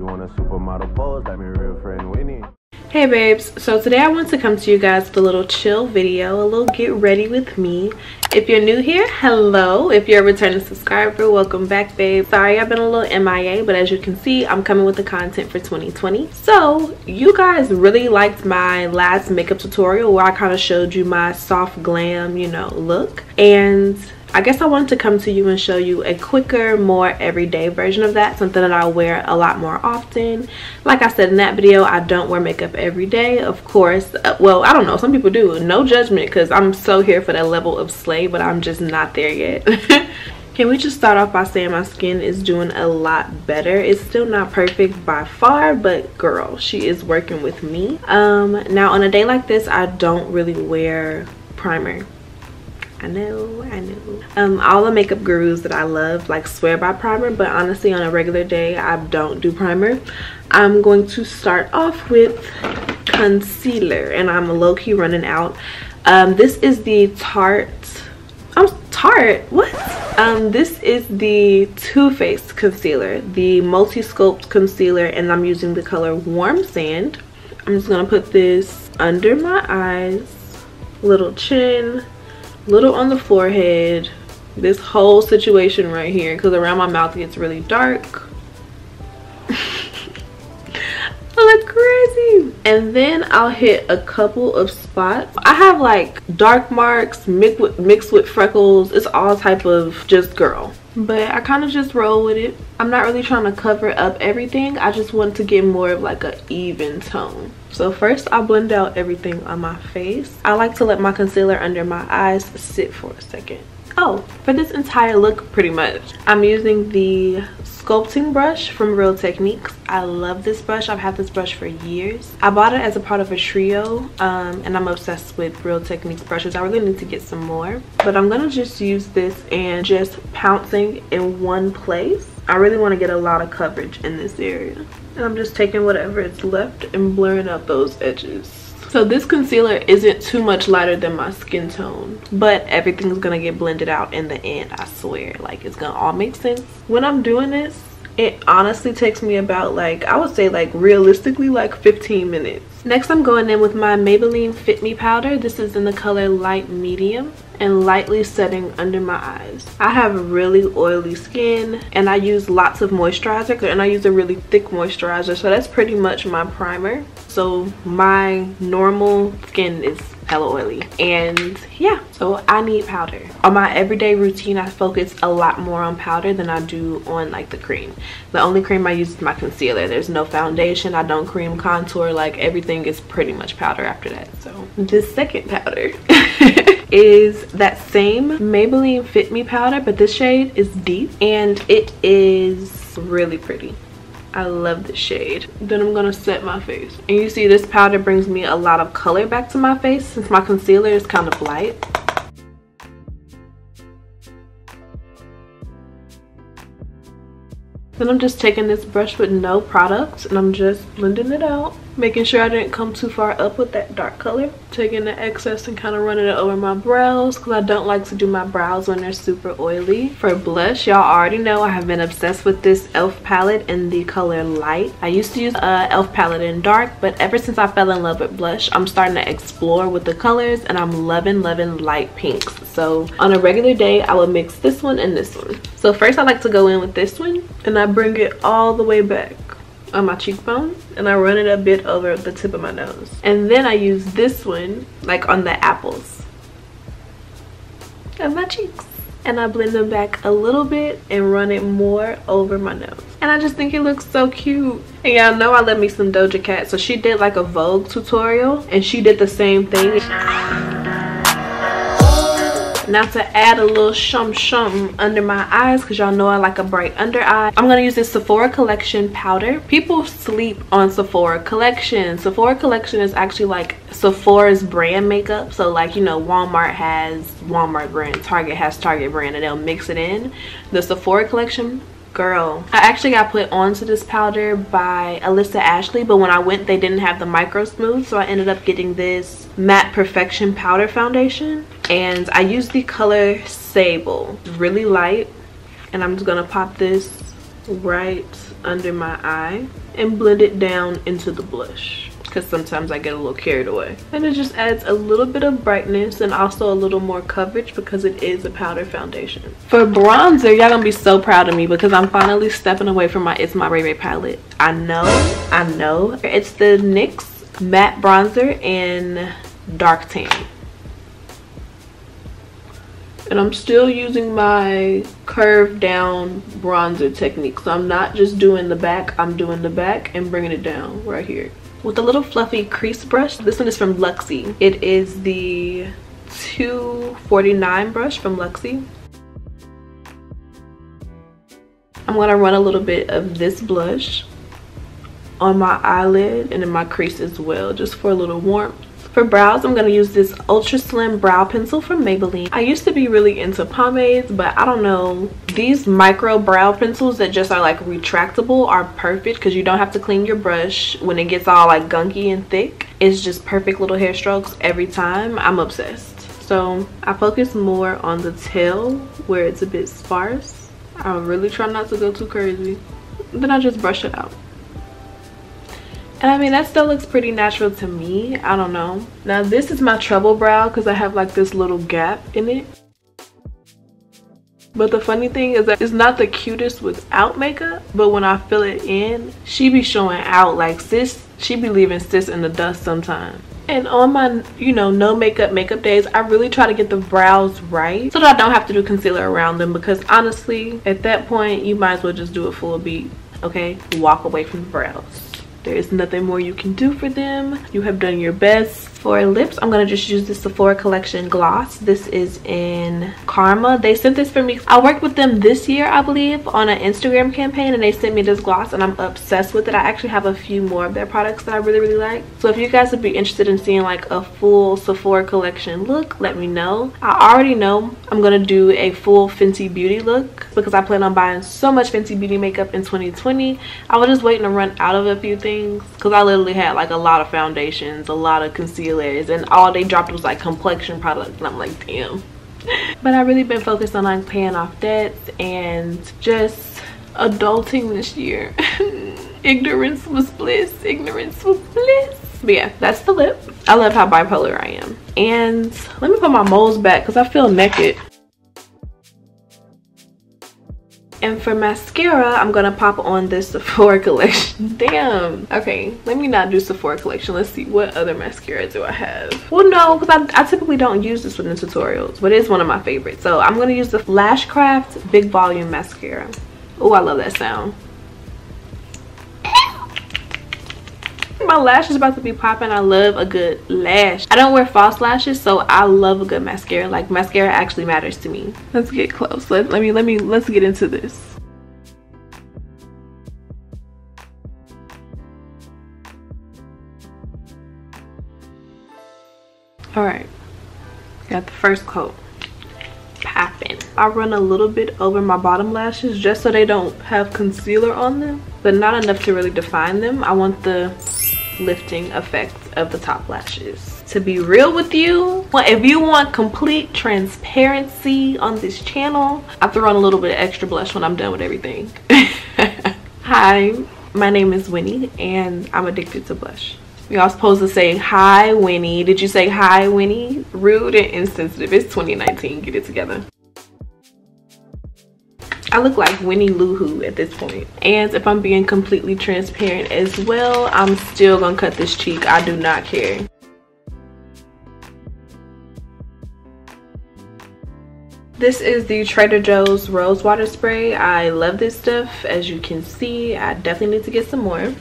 You want a supermodel pose like my real friend Winnie. Hey babes, so today I want to come to you guys with a little chill video, a little get ready with me. If you're new here, hello. If you're a returning subscriber, welcome back babe. Sorry I've been a little MIA, but as you can see, I'm coming with the content for 2020. So you guys really liked my last makeup tutorial where I kind of showed you my soft glam, you know, look. And I guess I wanted to come to you and show you a quicker, more everyday version of that. Something that I wear a lot more often. Like I said in that video, I don't wear makeup every day, of course. Uh, well, I don't know. Some people do. No judgment because I'm so here for that level of slay, but I'm just not there yet. Can we just start off by saying my skin is doing a lot better. It's still not perfect by far, but girl, she is working with me. Um, now on a day like this, I don't really wear primer I know, I know. Um, all the makeup gurus that I love like swear by primer, but honestly on a regular day I don't do primer. I'm going to start off with concealer and I'm low-key running out. Um, this is the Tarte, I'm Tarte, what? Um, this is the Too Faced concealer, the multi-sculpt concealer and I'm using the color Warm Sand. I'm just gonna put this under my eyes, little chin, little on the forehead. This whole situation right here because around my mouth it gets really dark. I look crazy. And then I'll hit a couple of spots. I have like dark marks mixed with, mixed with freckles. It's all type of just girl but I kind of just roll with it I'm not really trying to cover up everything I just want to get more of like an even tone so first I blend out everything on my face. I like to let my concealer under my eyes sit for a second. Oh, for this entire look pretty much, I'm using the sculpting brush from Real Techniques. I love this brush. I've had this brush for years. I bought it as a part of a trio um, and I'm obsessed with Real Techniques brushes. I really need to get some more. But I'm to just use this and just pouncing in one place. I really want to get a lot of coverage in this area. And I'm just taking whatever is left and blurring out those edges. So this concealer isn't too much lighter than my skin tone, but everything's gonna get blended out in the end, I swear. Like it's gonna all make sense. When I'm doing this, it honestly takes me about like, I would say like realistically like 15 minutes. Next I'm going in with my Maybelline Fit Me powder. This is in the color light medium and lightly setting under my eyes. I have really oily skin and I use lots of moisturizer and I use a really thick moisturizer so that's pretty much my primer. So my normal skin is hella oily. And yeah so i need powder. On my everyday routine i focus a lot more on powder than i do on like the cream. The only cream i use is my concealer. There's no foundation. I don't cream contour. Like everything is pretty much powder after that. So this second powder is that same Maybelline Fit Me powder, but this shade is deep and it is really pretty. I love the shade. Then I'm gonna set my face. And you see this powder brings me a lot of color back to my face since my concealer is kind of light. Then I'm just taking this brush with no product and I'm just blending it out making sure I didn't come too far up with that dark color. Taking the excess and kind of running it over my brows because I don't like to do my brows when they're super oily. For blush, y'all already know I have been obsessed with this e.l.f. palette in the color light. I used to use uh, a e.l.f. palette in dark, but ever since I fell in love with blush, I'm starting to explore with the colors and I'm loving, loving light pinks. So on a regular day, I will mix this one and this one. So first I like to go in with this one and I bring it all the way back on my cheekbone and I run it a bit over the tip of my nose. And then I use this one like on the apples of my cheeks. And I blend them back a little bit and run it more over my nose. And I just think it looks so cute. And y'all know I love me some Doja Cat. So she did like a Vogue tutorial and she did the same thing. Now to add a little shum shum under my eyes because y'all know I like a bright under eye. I'm going to use this Sephora Collection powder. People sleep on Sephora Collection. Sephora Collection is actually like Sephora's brand makeup. So like, you know, Walmart has Walmart brand, Target has Target brand and they'll mix it in. The Sephora Collection girl. I actually got put onto this powder by Alissa Ashley but when i went they didn't have the micro smooth so i ended up getting this matte perfection powder foundation. And I use the color Sable. really light. And I'm just gonna pop this right under my eye and blend it down into the blush because sometimes I get a little carried away. And it just adds a little bit of brightness and also a little more coverage because it is a powder foundation. For bronzer, y'all gonna be so proud of me because I'm finally stepping away from my It's My Ray Ray palette. I know, I know. It's the NYX matte bronzer in dark tan and I'm still using my curve down bronzer technique so I'm not just doing the back I'm doing the back and bringing it down right here with a little fluffy crease brush this one is from Luxie. It is the 249 brush from Luxie. I'm gonna run a little bit of this blush on my eyelid and in my crease as well just for a little warmth for brows, I'm going to use this Ultra Slim Brow Pencil from Maybelline. I used to be really into pomades, but I don't know. These micro brow pencils that just are like retractable are perfect because you don't have to clean your brush when it gets all like gunky and thick. It's just perfect little hair strokes every time. I'm obsessed. So I focus more on the tail where it's a bit sparse. I really try not to go too crazy. Then I just brush it out. And I mean, that still looks pretty natural to me. I don't know. Now, this is my treble brow because I have like this little gap in it. But the funny thing is that it's not the cutest without makeup, but when I fill it in, she be showing out like sis, she be leaving sis in the dust sometimes. And on my, you know, no makeup makeup days, I really try to get the brows right so that I don't have to do concealer around them because honestly, at that point, you might as well just do a full beat, okay? Walk away from the brows. There is nothing more you can do for them. You have done your best. For lips i'm gonna just use the sephora collection gloss. This is in karma. They sent this for me. I worked with them this year i believe on an instagram campaign and they sent me this gloss and i'm obsessed with it. I actually have a few more of their products that i really really like. So if you guys would be interested in seeing like a full sephora collection look let me know. I already know i'm gonna do a full fenty beauty look because i plan on buying so much fenty beauty makeup in 2020 i was just waiting to run out of a few things because i literally had like a lot of foundations a lot of concealers and all they dropped was like complexion products and i'm like damn. But i really been focused on like paying off debts and just adulting this year. Ignorance was bliss ignorance was bliss. But yeah that's the lip. I love how bipolar i am. And let me put my moles back because i feel naked And for mascara, I'm gonna pop on this Sephora collection. Damn. Okay, let me not do Sephora collection. Let's see, what other mascara do I have? Well, no, because I, I typically don't use this within tutorials, but it's one of my favorites. So I'm gonna use the Flashcraft Big Volume Mascara. Oh, I love that sound. My lash is about to be popping. I love a good lash. I don't wear false lashes so i love a good mascara. Like mascara actually matters to me. Let's get close. Let, let me let me let's get into this. All right. Got the first coat. Popping. I run a little bit over my bottom lashes just so they don't have concealer on them but not enough to really define them. I want the lifting effect of the top lashes. To be real with you if you want complete transparency on this channel i throw on a little bit of extra blush when i'm done with everything. Hi my name is winnie and i'm addicted to blush. Y'all supposed to say hi winnie. Did you say hi winnie? Rude and insensitive. It's 2019 get it together I look like Winnie Lou Who at this point. And if I'm being completely transparent as well, I'm still gonna cut this cheek. I do not care. This is the Trader Joe's Rose Water Spray. I love this stuff. As you can see, I definitely need to get some more.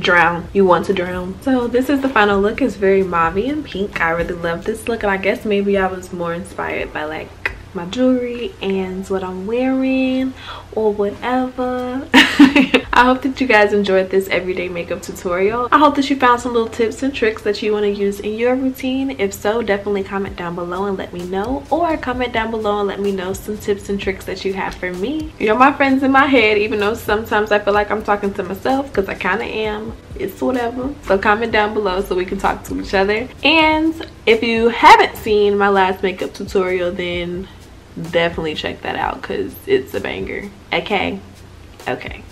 Drown. You want to drown. So this is the final look. It's very mauve and pink. I really love this look and i guess maybe i was more inspired by like my jewelry and what i'm wearing or whatever I hope that you guys enjoyed this everyday makeup tutorial. I hope that you found some little tips and tricks that you want to use in your routine. If so, definitely comment down below and let me know. Or comment down below and let me know some tips and tricks that you have for me. You're my friends in my head, even though sometimes I feel like I'm talking to myself because I kind of am. It's whatever. So comment down below so we can talk to each other. And if you haven't seen my last makeup tutorial then definitely check that out because it's a banger. Okay? Okay